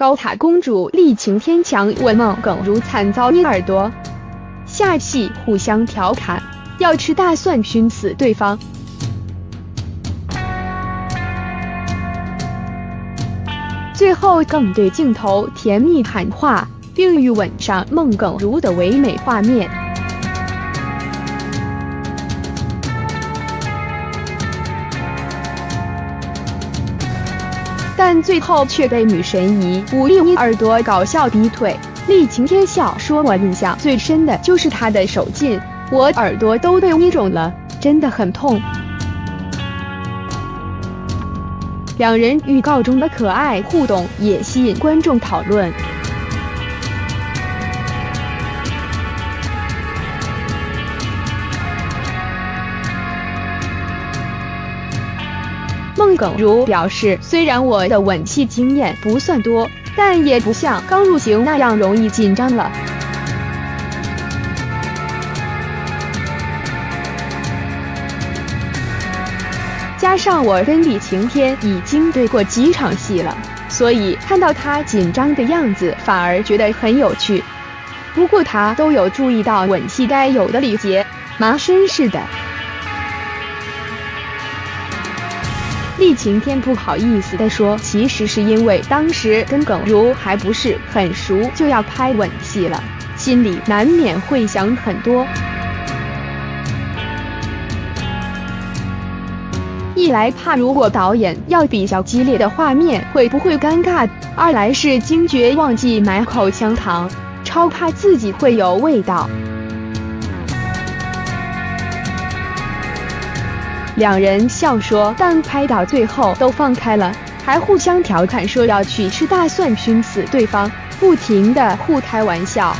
高塔公主力擒天强吻梦耿如惨遭捏耳朵，下戏互相调侃，要吃大蒜熏死对方。最后更对镜头甜蜜喊话，并欲吻上孟耿如的唯美画面。但最后却被女神以无力捏耳朵搞笑逼退。厉晴天笑说：“我印象最深的就是他的手劲，我耳朵都被捏肿了，真的很痛。”两人预告中的可爱互动也吸引观众讨论。耿如表示，虽然我的吻戏经验不算多，但也不像刚入行那样容易紧张了。加上我跟李晴天已经对过几场戏了，所以看到他紧张的样子，反而觉得很有趣。不过他都有注意到吻戏该有的礼节，麻绅士的。厉晴天不好意思地说：“其实是因为当时跟耿如还不是很熟，就要拍吻戏了，心里难免会想很多。一来怕如果导演要比较激烈的画面会不会尴尬；二来是惊觉忘记买口香糖，超怕自己会有味道。”两人笑说，但拍到最后都放开了，还互相调侃说要去吃大蒜熏死对方，不停的互开玩笑。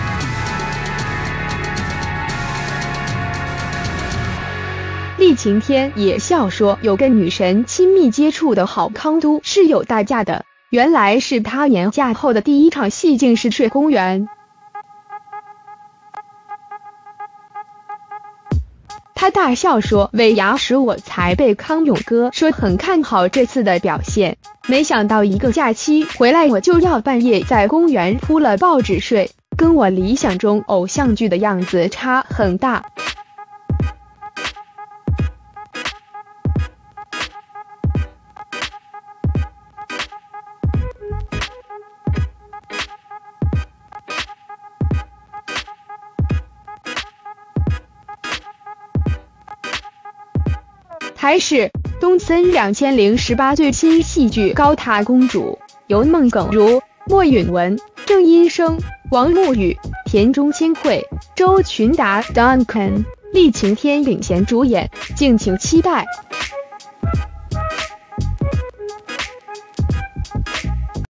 厉晴天也笑说，有跟女神亲密接触的好康都是有代价的，原来是他年假后的第一场戏竟是睡公园。他大笑说：“尾牙时我才被康永哥说很看好这次的表现，没想到一个假期回来我就要半夜在公园铺了报纸睡，跟我理想中偶像剧的样子差很大。”还是东森两千零十八最新戏剧《高塔公主》，由孟耿如、莫允文、郑音生、王沐雨、田中千惠、周群达、Duncan、厉晴天领衔主演，敬请期待。